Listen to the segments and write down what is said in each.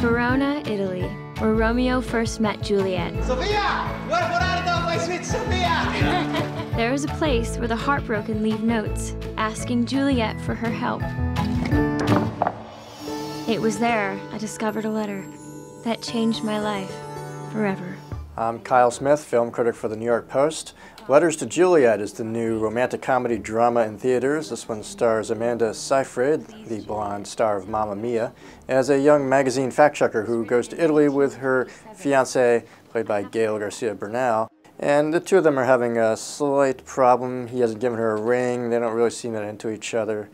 Verona, Italy, where Romeo first met Juliet. Sophia! What, what out of my sweet Sophia? there is a place where the heartbroken leave notes, asking Juliet for her help. It was there I discovered a letter that changed my life forever. I'm Kyle Smith, film critic for the New York Post. Letters to Juliet is the new romantic comedy drama in theaters. This one stars Amanda Seyfried, the blonde star of Mamma Mia, as a young magazine fact-checker who goes to Italy with her fiancé, played by Gael Garcia Bernal. And the two of them are having a slight problem. He hasn't given her a ring. They don't really seem that into each other.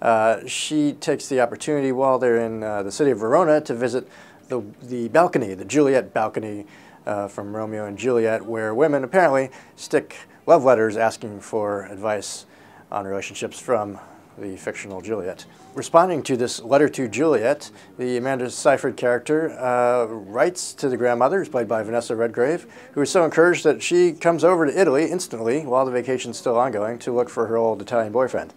Uh, she takes the opportunity while they're in uh, the city of Verona to visit the, the balcony, the Juliet balcony uh, from Romeo and Juliet, where women apparently stick love letters asking for advice on relationships from the fictional Juliet. Responding to this letter to Juliet, the Amanda Seyfried character uh, writes to the grandmother, played by Vanessa Redgrave, who is so encouraged that she comes over to Italy instantly while the vacation is still ongoing to look for her old Italian boyfriend.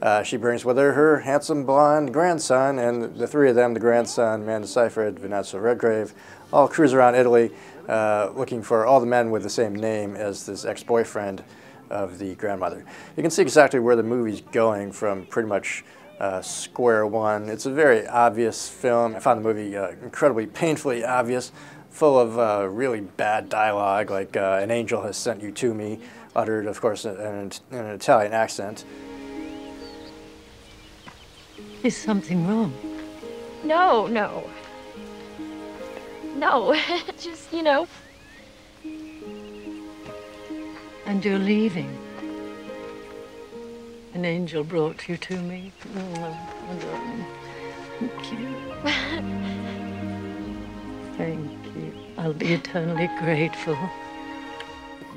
Uh, she brings with her her handsome blonde grandson, and the three of them, the grandson, Amanda Seyfried, Vanessa Redgrave, all cruise around Italy uh, looking for all the men with the same name as this ex-boyfriend of the grandmother. You can see exactly where the movie's going from pretty much uh, square one. It's a very obvious film. I found the movie uh, incredibly painfully obvious, full of uh, really bad dialogue, like uh, an angel has sent you to me, uttered, of course, in an, in an Italian accent. Is something wrong? No, no. No, just, you know. And you're leaving. An angel brought you to me. Thank you. Thank you. I'll be eternally grateful.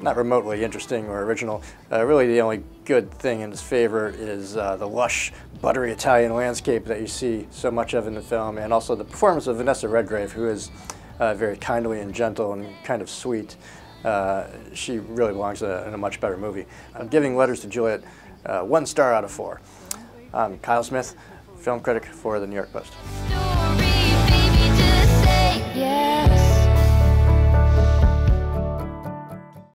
Not remotely interesting or original. Uh, really, the only good thing in its favor is uh, the lush, buttery Italian landscape that you see so much of in the film, and also the performance of Vanessa Redgrave, who is uh, very kindly and gentle and kind of sweet. Uh, she really belongs in a, in a, much better movie. I'm giving Letters to Juliet uh, one star out of four. I'm Kyle Smith, film critic for the New York Post.